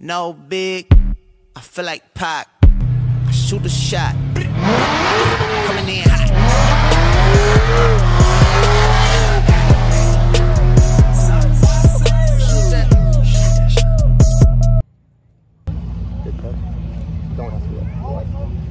No big, I feel like Pac. I shoot a shot. Coming in hot. Don't have to do.